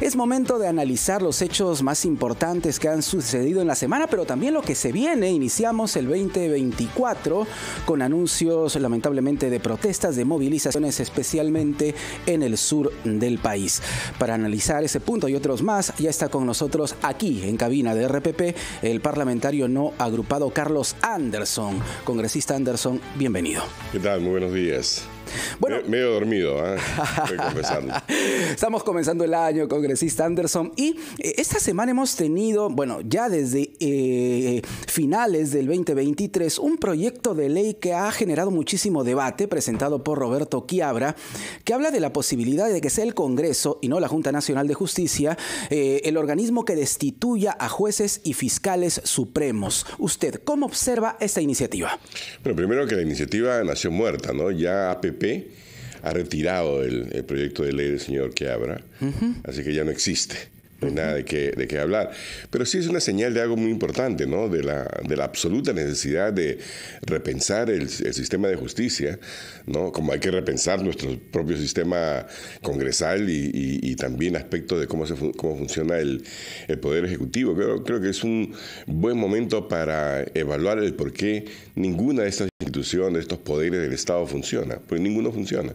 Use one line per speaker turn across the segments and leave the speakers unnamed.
Es momento de analizar los hechos más importantes que han sucedido en la semana, pero también lo que se viene. Iniciamos el 2024 con anuncios lamentablemente de protestas, de movilizaciones, especialmente en el sur del país. Para analizar ese punto y otros más, ya está con nosotros aquí en cabina de RPP el parlamentario no agrupado Carlos Anderson. Congresista Anderson, bienvenido.
¿Qué tal? Muy buenos días. Bueno, medio dormido, ¿eh?
Estamos comenzando el año, congresista Anderson, y eh, esta semana hemos tenido, bueno, ya desde eh, finales del 2023, un proyecto de ley que ha generado muchísimo debate, presentado por Roberto Quiabra, que habla de la posibilidad de que sea el Congreso y no la Junta Nacional de Justicia eh, el organismo que destituya a jueces y fiscales supremos. ¿Usted cómo observa esta iniciativa?
Bueno, primero que la iniciativa nació muerta, ¿no? Ya APP ha retirado el, proyecto de ley del señor Quiabra, así que ya no existe. No nada de qué, de qué hablar. Pero sí es una señal de algo muy importante, ¿no? De la, de la absoluta necesidad de repensar el, sistema de justicia, ¿no? Como hay que repensar nuestro propio sistema congresal y, también aspectos de cómo, se, cómo funciona el, el Poder Ejecutivo. Creo, creo que es un buen momento para evaluar el por qué ninguna de estas instituciones, estos poderes del Estado funciona, pues ninguno funciona.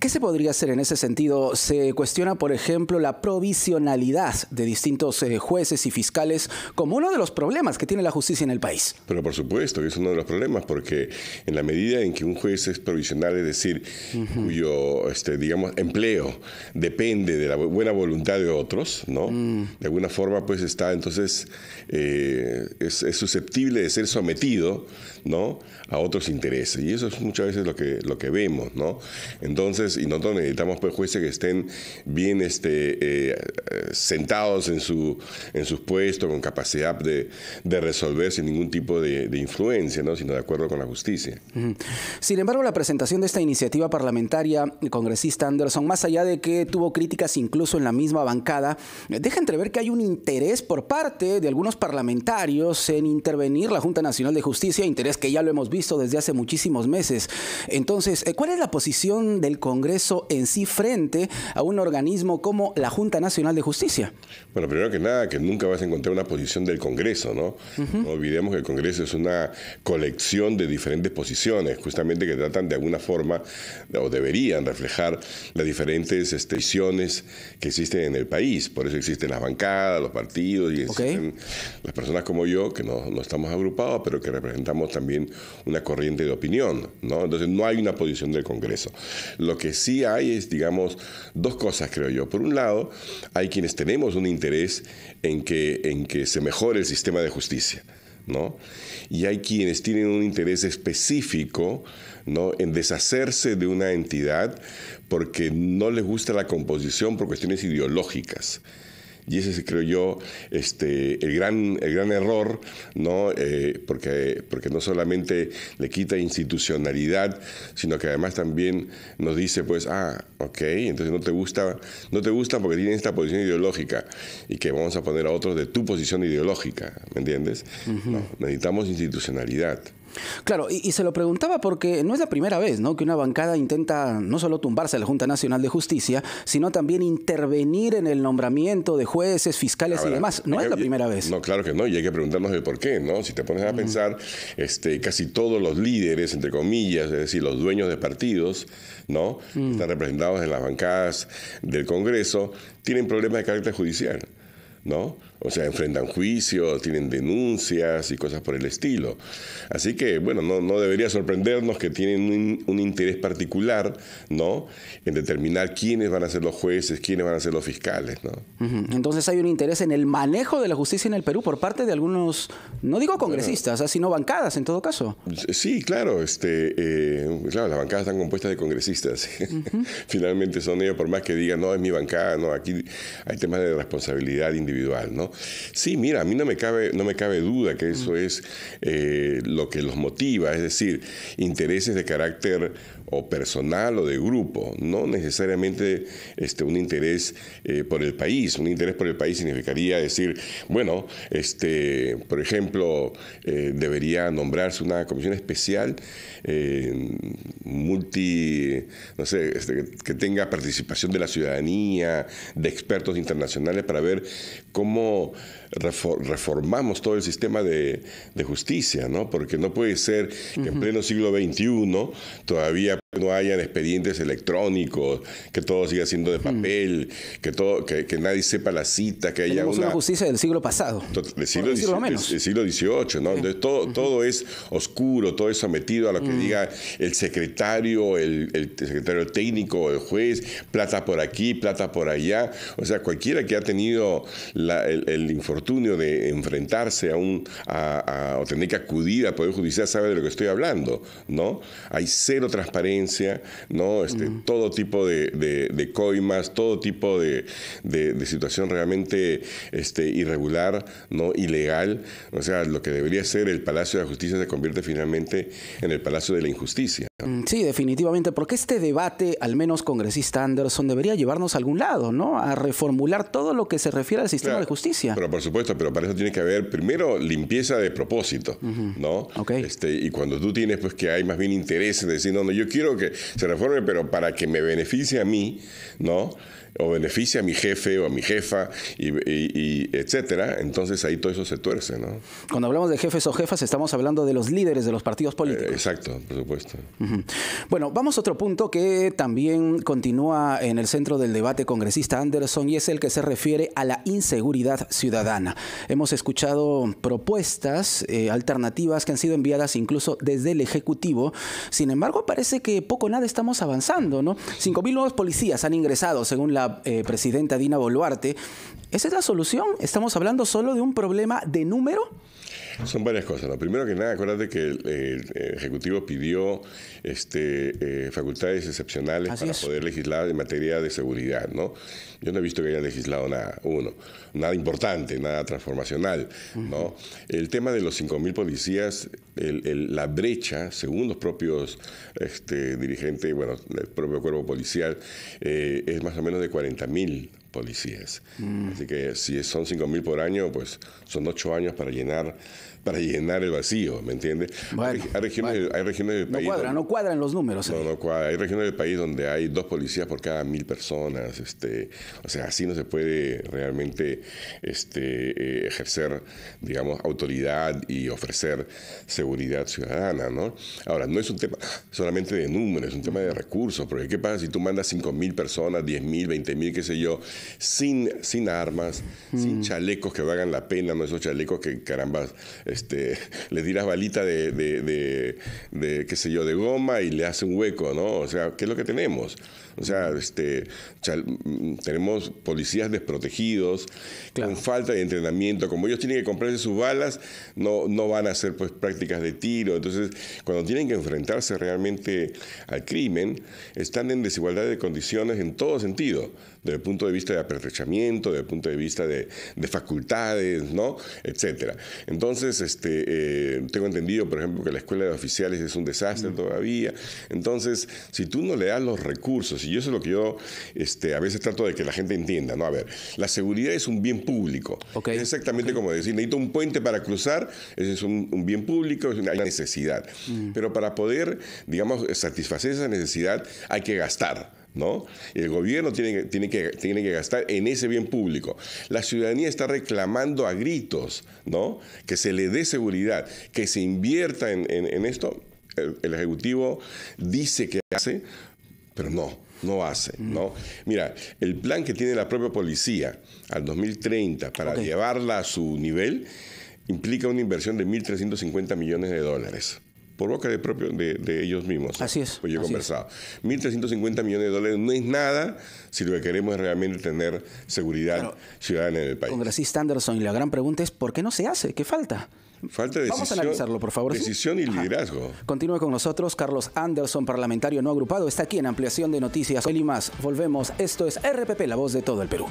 ¿Qué se podría hacer en ese sentido? Se cuestiona, por ejemplo, la provisionalidad de distintos eh, jueces y fiscales como uno de los problemas que tiene la justicia en el país.
Pero por supuesto que es uno de los problemas, porque en la medida en que un juez es provisional, es decir, cuyo, este, digamos, empleo depende de la buena voluntad de otros, ¿no? Mm. De alguna forma, pues está, entonces, eh, es, es susceptible de ser sometido, ¿no? A otros intereses. Y eso es muchas veces lo que, lo que vemos, ¿no? Entonces, y nosotros necesitamos pues jueces que estén bien este, eh, sentados en, su, en sus puestos, con capacidad de, resolver sin ningún tipo de, influencia, ¿no? sino de acuerdo con la justicia.
Sin embargo, la presentación de esta iniciativa parlamentaria, congresista Anderson, más allá de que tuvo críticas incluso en la misma bancada, deja entrever que hay un interés por parte de algunos parlamentarios en intervenir la Junta Nacional de Justicia, interés que ya lo hemos visto desde hace muchísimos meses. Entonces, eh, ¿cuál es la posición del Congreso en sí frente a un organismo como la Junta Nacional de Justicia?
Bueno, primero que nada, que nunca vas a encontrar una posición del Congreso, ¿no? No olvidemos que el Congreso es una colección de diferentes posiciones, justamente que tratan de alguna forma, o deberían reflejar las diferentes este, visiones que existen en el país. Por eso existen las bancadas, los partidos y existen las personas como yo, que no, no estamos agrupados, pero que representamos también una corriente de opinión, ¿no? Entonces no hay una posición del Congreso. Lo que sí hay es, digamos, dos cosas, creo yo. Por un lado, hay quienes tenemos un interés en que, en que se mejore el sistema de justicia. ¿no? Y hay quienes tienen un interés específico ¿no? en deshacerse de una entidad porque no les gusta la composición por cuestiones ideológicas. Y ese es, creo yo, este, el, gran, el gran error, ¿no? Eh, porque, porque no solamente le quita institucionalidad, sino que además también nos dice, pues, ah, ok, entonces no te gusta, no te gusta porque tienen esta posición ideológica y que vamos a poner a otros de tu posición ideológica, ¿me entiendes? necesitamos institucionalidad.
Claro, y, se lo preguntaba porque no es la primera vez ¿no? que una bancada intenta no solo tumbarse a la Junta Nacional de Justicia, sino también intervenir en el nombramiento de jueces, fiscales y demás. No es la primera vez.
No, claro que no, y hay que preguntarnos el por qué, ¿no? Si te pones a pensar, este, casi todos los líderes, entre comillas, es decir, los dueños de partidos, ¿no? Están representados en las bancadas del Congreso, tienen problemas de carácter judicial. ¿no? O sea, enfrentan juicios, tienen denuncias y cosas por el estilo. Así que, bueno, no, debería sorprendernos que tienen un, interés particular, ¿no? En determinar quiénes van a ser los jueces, quiénes van a ser los fiscales, ¿no?
Entonces hay un interés en el manejo de la justicia en el Perú por parte de algunos, no digo congresistas, sino bancadas en todo caso.
Sí, claro, este, eh, claro, las bancadas están compuestas de congresistas. Finalmente son ellos, por más que digan, no, es mi bancada, no, aquí hay temas de responsabilidad individual individual, ¿no? Sí, mira, a mí no me cabe, no me cabe duda que eso es eh, lo que los motiva, es decir, intereses de carácter o personal o de grupo, no necesariamente este, un interés eh, por el país. Un interés por el país significaría decir, bueno, este, por ejemplo, eh, debería nombrarse una comisión especial multi, no sé, este, que tenga participación de la ciudadanía, de expertos internacionales para ver cómo reformamos todo el sistema de, justicia, ¿no? Porque no puede ser que en pleno siglo XXI todavía no hayan expedientes electrónicos, que todo siga siendo de papel, que todo, que, nadie sepa la cita, que haya
una, justicia del siglo pasado.
Del siglo, XVIII, ¿no? Entonces todo, todo es oscuro, todo es sometido a lo que diga el secretario, el, secretario técnico, el juez, plata por aquí, plata por allá. O sea, cualquiera que ha tenido el, infortunio de enfrentarse a un, a, o tener que acudir al Poder Judicial sabe de lo que estoy hablando, ¿no? Hay cero transparencia ¿no? Este, Todo tipo de, coimas, todo tipo de, situación realmente este, irregular, ¿no? Ilegal. O sea, lo que debería ser el Palacio de la Justicia se convierte finalmente en el Palacio de la Injusticia.
Mm, sí, definitivamente, porque este debate, al menos congresista Anderson, debería llevarnos a algún lado, ¿no? A reformular todo lo que se refiere al sistema de justicia.
Pero por supuesto, pero para eso tiene que haber primero limpieza de propósito, ¿no? Este, y cuando tú tienes pues que hay más bien interés en decir, no, no, yo quiero que se reforme, pero para que me beneficie a mí, ¿no? O beneficia a mi jefe o a mi jefa, y, etcétera, entonces ahí todo eso se tuerce, ¿no?
Cuando hablamos de jefes o jefas, estamos hablando de los líderes de los partidos políticos.
Eh, exacto, por supuesto.
Bueno, vamos a otro punto que también continúa en el centro del debate congresista Anderson y es el que se refiere a la inseguridad ciudadana. Hemos escuchado propuestas eh, alternativas que han sido enviadas incluso desde el Ejecutivo. Sin embargo, parece que poco nada estamos avanzando, ¿no? 5.000 nuevos policías han ingresado, según la eh, presidenta Dina Boluarte. ¿Esa es la solución? ¿Estamos hablando solo de un problema de número?
Son varias cosas. Lo primero que nada, acuérdate que el, Ejecutivo pidió este, eh, facultades excepcionales para poder legislar en materia de seguridad, ¿no? Yo no he visto que haya legislado nada, uno, nada importante, nada transformacional, ¿no? El tema de los 5.000 policías, la brecha, según los propios este, dirigentes, bueno, el propio cuerpo policial, eh, es más o menos de 40.000 policías. Mm. Así que si son 5.000 por año, pues son 8 años para llenar para llenar el vacío, ¿me entiendes? hay, regiones, hay, regiones, del país...
No cuadran, no cuadran los números.
No, no cuadra. Hay regiones del país donde hay dos policías por cada mil personas. Este, o sea, así no se puede realmente este, eh, ejercer, digamos, autoridad y ofrecer seguridad ciudadana, ¿no? Ahora, no es un tema solamente de números, es un tema de recursos, porque ¿qué pasa si tú mandas cinco mil personas, diez mil, veinte mil, qué sé yo, sin, sin armas, sin chalecos que valgan la pena, no esos chalecos que caramba este, le tiras balita de, de, qué sé yo, de goma y le hace un hueco, ¿no? O sea, ¿qué es lo que tenemos? O sea, este, tenemos policías desprotegidos, con falta de entrenamiento. Como ellos tienen que comprarse sus balas, no, no van a hacer pues, prácticas de tiro. Entonces, cuando tienen que enfrentarse realmente al crimen, están en desigualdad de condiciones en todo sentido, desde el punto de vista de apertrechamiento, desde el punto de vista de, facultades, ¿no? etcétera. Entonces, este, eh, tengo entendido, por ejemplo, que la escuela de oficiales es un desastre todavía. Entonces, si tú no le das los recursos, y eso es lo que yo este, a veces trato de que la gente entienda, ¿no? A ver, la seguridad es un bien público. Es exactamente como decir, necesito un puente para cruzar, ese es un, bien público, es una necesidad. Mm. Pero para poder, digamos, satisfacer esa necesidad hay que gastar. ¿No? El gobierno tiene, tiene, que, tiene que gastar en ese bien público. La ciudadanía está reclamando a gritos, ¿no? Que se le dé seguridad, que se invierta en, esto. el, Ejecutivo dice que hace, pero no no hace, ¿no? Mira, el plan que tiene la propia policía al 2030 para llevarla a su nivel implica una inversión de 1.350 millones de dólares por boca de, propio, de, ellos mismos.
Así es.
Pues yo he conversado. 1.350 millones de dólares no es nada si lo que queremos es realmente tener seguridad ciudadana en el país.
Congresista Anderson, y la gran pregunta es, ¿por qué no se hace? ¿Qué falta?
Falta decisión.
Vamos a analizarlo, por favor.
Decisión y liderazgo.
Continúe con nosotros. Carlos Anderson, parlamentario no agrupado, está aquí en Ampliación de Noticias. Hoy y más. Volvemos. Esto es RPP, la voz de todo el Perú.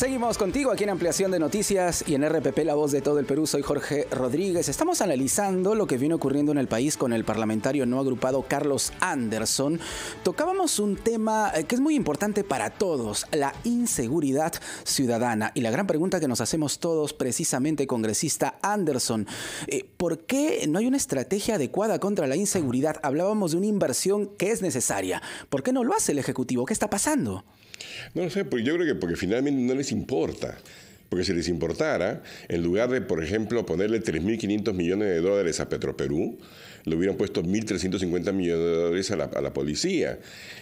Seguimos contigo aquí en Ampliación de Noticias y en RPP La Voz de todo el Perú. Soy Jorge Rodríguez. Estamos analizando lo que viene ocurriendo en el país con el parlamentario no agrupado Carlos Anderson. Tocábamos un tema eh, que es muy importante para todos, la inseguridad ciudadana. Y la gran pregunta que nos hacemos todos, precisamente, congresista Anderson, eh, ¿por qué no hay una estrategia adecuada contra la inseguridad? Hablábamos de una inversión que es necesaria. ¿Por qué no lo hace el Ejecutivo? ¿Qué está pasando?
No lo sé, porque yo creo que porque finalmente no les importa. Porque si les importara, en lugar de, por ejemplo, ponerle 3.500 millones de dólares a Petroperú, le hubieran puesto 1.350 millones de dólares a la, policía.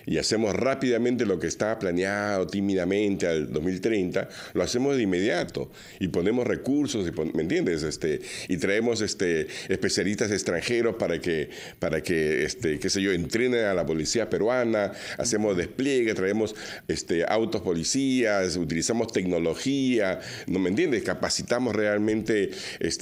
Y hacemos rápidamente lo que estaba planeado tímidamente al 2030, lo hacemos de inmediato. Y ponemos recursos, ¿me entiendes? Este, y traemos este, especialistas extranjeros para que, para que este, qué sé yo, entrenen a la policía peruana, hacemos despliegue, traemos este, autos policías, utilizamos tecnología, ¿no me entiendes? Capacitamos realmente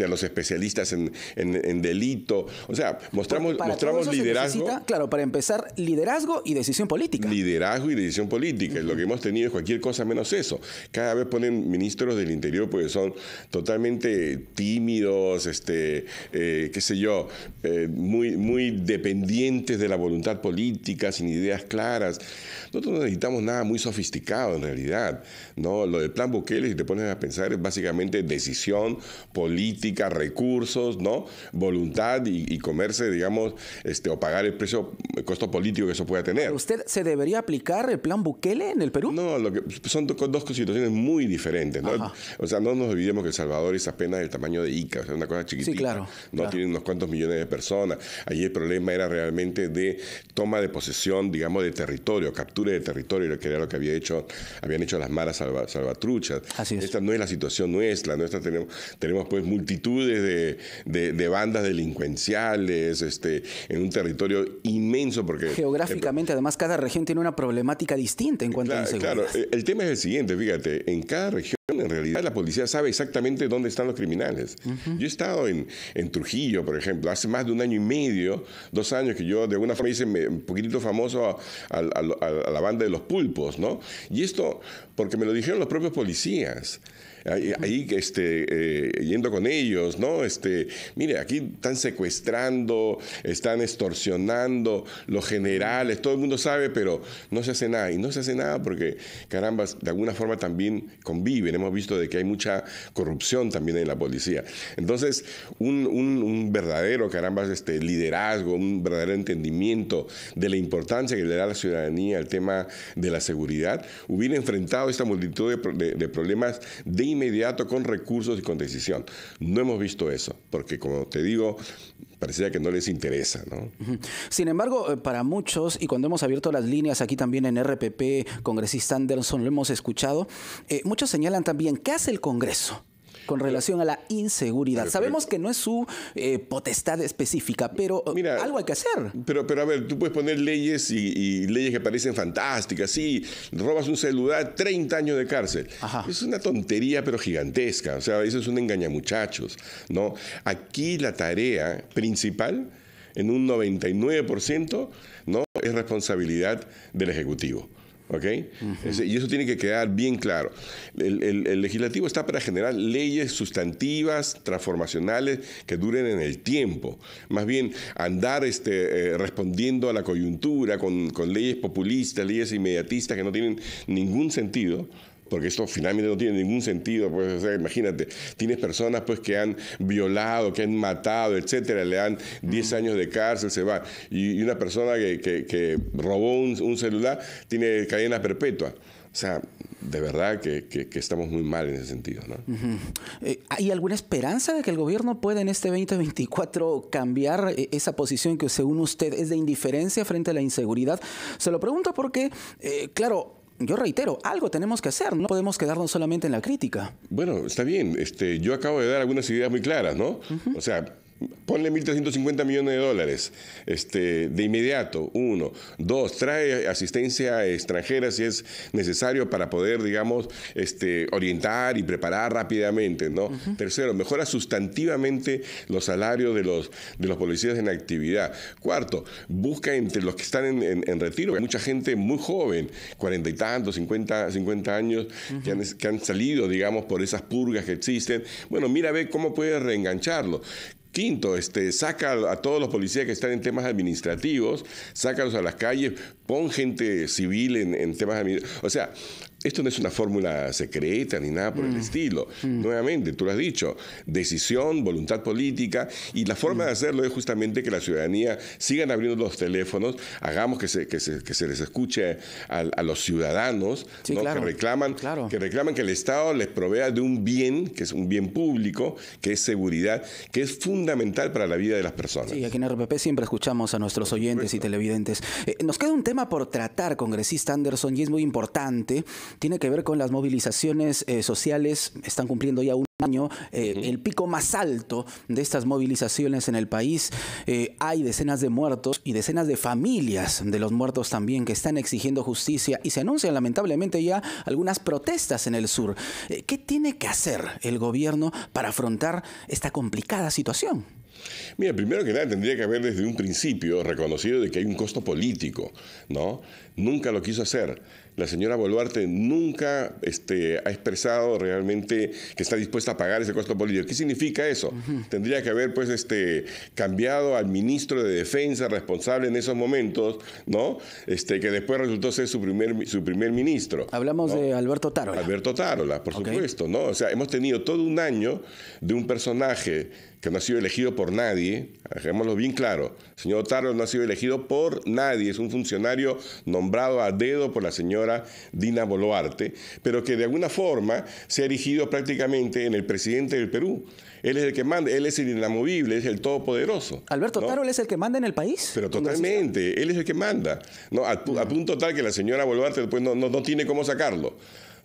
a los especialistas en, en delito. O sea, mostramos, mostramos liderazgo.
claro, para empezar, liderazgo y decisión política.
Liderazgo y decisión política. Lo que hemos tenido es cualquier cosa menos eso. Cada vez ponen ministros del interior porque son totalmente tímidos, este, eh, qué sé yo, eh, muy, muy dependientes de la voluntad política, sin ideas claras. Nosotros no necesitamos nada muy sofisticado en realidad. ¿no? Lo del plan Bukele, si te pones a pensar, es básicamente decisión política, recursos, ¿no? voluntad y, y comercio digamos, este, o pagar el precio, el costo político que eso pueda tener.
¿Usted se debería aplicar el plan Bukele en el Perú?
No, lo que, son dos situaciones muy diferentes. ¿no? O sea, no nos olvidemos que El Salvador es apenas del tamaño de Ica, o sea, una cosa chiquitita.
Sí, claro.
No tiene unos cuantos millones de personas. Allí el problema era realmente de toma de posesión, digamos, de territorio, captura de territorio, que era lo que había hecho, habían hecho las maras salvatruchas.
Así es.
Esta no es la situación nuestra. Nuestra tenemos, tenemos pues multitudes de, de, de bandas delincuenciales este, en un territorio inmenso. porque
Geográficamente, además, cada región tiene una problemática distinta en cuanto a inseguridad.
Claro, el tema es el siguiente, fíjate, en cada región en realidad la policía sabe exactamente dónde están los criminales. Yo he estado en, en, Trujillo, por ejemplo, hace más de un año y medio, dos años que yo de alguna forma hice un poquitito famoso a, a, la banda de los pulpos, ¿no? Y esto porque me lo dijeron los propios policías ahí, este, eh, yendo con ellos, ¿no? Este, mire, aquí están secuestrando, están extorsionando, los generales, todo el mundo sabe, pero no se hace nada. Y no se hace nada porque, caramba, de alguna forma también conviven. Hemos visto de que hay mucha corrupción también en la policía. Entonces, un, un, verdadero, caramba, este, liderazgo, un verdadero entendimiento de la importancia que le da la ciudadanía el tema de la seguridad, hubiera enfrentado esta multitud de problemas de inmediato con recursos y con decisión. No hemos visto eso, porque como te digo, parecía que no les interesa. ¿no?
Sin embargo, eh, para muchos, y cuando hemos abierto las líneas aquí también en RPP, congresista Anderson, lo hemos escuchado, eh, muchos señalan también, ¿qué hace el Congreso? Con relación a la inseguridad. Sabemos que no es su eh, potestad específica, pero algo hay que hacer.
Pero, pero a ver, tú puedes poner leyes y, leyes que parecen fantásticas. Sí, robas un celular, 30 años de cárcel. Es una tontería, pero gigantesca. O sea, eso es un engañamuchachos. ¿no? Aquí la tarea principal, en un 99%, ¿no? es responsabilidad del Ejecutivo. ¿Ok? Y eso tiene que quedar bien claro. El, legislativo está para generar leyes sustantivas, transformacionales, que duren en el tiempo. Más bien, andar este, eh, respondiendo a la coyuntura con, con leyes populistas, leyes inmediatistas que no tienen ningún sentido porque esto finalmente no tiene ningún sentido, pues, imagínate, tienes personas pues que han violado, que han matado, etcétera, le dan 10 años de cárcel, se va, y, una persona que, robó un, celular tiene cadena perpetua. O sea, de verdad que, estamos muy mal en ese sentido. ¿no?
Eh, ¿Hay alguna esperanza de que el gobierno pueda en este 2024 cambiar eh, esa posición que según usted es de indiferencia frente a la inseguridad? Se lo pregunto porque, eh, claro, yo reitero, algo tenemos que hacer, no podemos quedarnos solamente en la crítica.
Bueno, está bien, este, yo acabo de dar algunas ideas muy claras, ¿no? O sea, Ponle 1.350 millones de dólares este, de inmediato, uno. Dos, trae asistencia extranjera si es necesario para poder, digamos, este, orientar y preparar rápidamente, ¿no? Tercero, mejora sustantivamente los salarios de los, de los policías en actividad. Cuarto, busca entre los que están en, retiro, hay mucha gente muy joven, cuarenta y tantos, cincuenta, cincuenta años, que, han, que han salido, digamos, por esas purgas que existen. Bueno, mira, ve cómo puede reengancharlo. Quinto, este, saca a todos los policías que están en temas administrativos, sácalos a las calles, pon gente civil en, en temas administrativos. O sea, esto no es una fórmula secreta ni nada por el mm. estilo. Mm. Nuevamente, tú lo has dicho, decisión, voluntad política y la forma de mm. hacerlo es justamente que la ciudadanía sigan abriendo los teléfonos, hagamos que se, que se, que se les escuche a, los ciudadanos que, reclaman, que reclaman que el Estado les provea de un bien, que es un bien público, que es seguridad, que es fundamental para la vida de las personas.
Sí, aquí en RPP siempre escuchamos a nuestros oyentes y televidentes. Eh, nos queda un tema por tratar, congresista Anderson, y es muy importante tiene que ver con las movilizaciones eh, sociales. Están cumpliendo ya un año eh, el pico más alto de estas movilizaciones en el país. Eh, hay decenas de muertos y decenas de familias de los muertos también que están exigiendo justicia y se anuncian lamentablemente ya algunas protestas en el sur. ¿Qué tiene que hacer el gobierno para afrontar esta complicada situación?
Mira, primero que nada tendría que haber desde un principio reconocido de que hay un costo político, ¿no? Nunca lo quiso hacer. La señora Boluarte nunca este, ha expresado realmente que está dispuesta a pagar ese costo político. ¿Qué significa eso? Tendría que haber pues este, cambiado al ministro de Defensa responsable en esos momentos, ¿no? Este, que después resultó ser su primer, su primer ministro.
Hablamos de Alberto Tarola.
Alberto Tarola, por supuesto, ¿no? O sea, hemos tenido todo un año de un personaje que no ha sido elegido por nadie, dejémoslo bien claro, el señor Tarola no ha sido elegido por nadie, es un funcionario nombrado a dedo por la señora Dina Boluarte, pero que de alguna forma se ha erigido prácticamente en el presidente del Perú. Él es el que manda, él es el inamovible, es el todopoderoso.
Alberto ¿no? es el que manda en el país.
Pero totalmente, él es el que manda. ¿no? A, punto tal que la señora Boluarte después no, no tiene cómo sacarlo.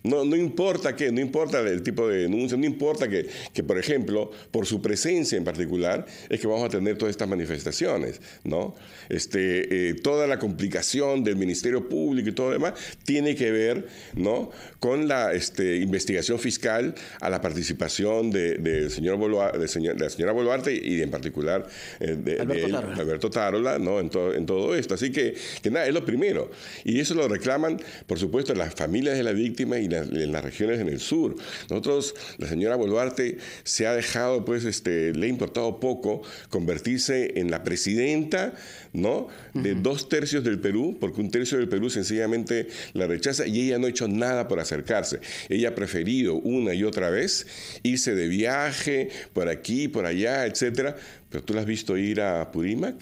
No, no importa qué, no importa el tipo de denuncia, no importa que, que, por ejemplo, por su presencia en particular, es que vamos a tener todas estas manifestaciones, ¿no? Este, eh, toda la complicación del Ministerio Público y todo lo demás tiene que ver, ¿no? Con la este, investigación fiscal a la participación de, señor de, señor, de la señora Boluarte y en particular eh, de, Alberto, Tarola. ¿no? En, en todo esto. Así que, que nada, es lo primero. Y eso lo reclaman, por supuesto, las familias de la víctima y en las regiones en el sur. Nosotros, la señora Boluarte se ha dejado, pues, este, le ha importado poco convertirse en la presidenta, ¿no? De dos tercios del Perú, porque un tercio del Perú sencillamente la rechaza y ella no ha hecho nada por acercarse. Ella ha preferido una y otra vez irse de viaje por aquí, por allá, etcétera. Pero tú la has visto ir a Purímac,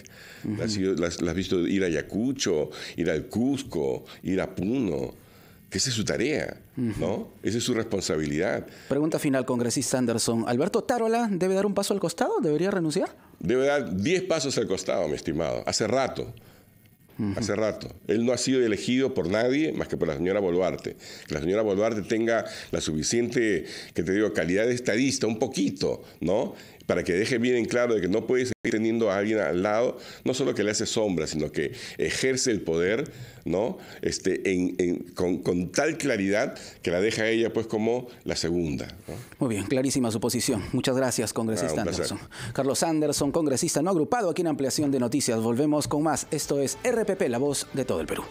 la, has, visto ir a Ayacucho, ir al Cusco, ir a Puno que esa es su tarea, ¿no? Esa es su responsabilidad.
Pregunta final, congresista Anderson. ¿Alberto Tarola debe dar un paso al costado? ¿Debería renunciar?
Debe dar 10 pasos al costado, mi estimado. Hace rato. Hace rato. Él no ha sido elegido por nadie más que por la señora Boluarte. Que la señora Boluarte tenga la suficiente, que te digo, calidad de estadista, un poquito, ¿no? Para que deje bien en claro de que no puede seguir teniendo a alguien al lado, no solo que le hace sombra, sino que ejerce el poder, ¿no? Este, con, tal claridad que la deja ella pues como la segunda.
Muy bien, clarísima su posición. Muchas gracias, congresista ah, Anderson. Carlos Anderson, congresista no agrupado aquí en Ampliación de Noticias. Volvemos con más. Esto es RPP, la voz de todo el Perú.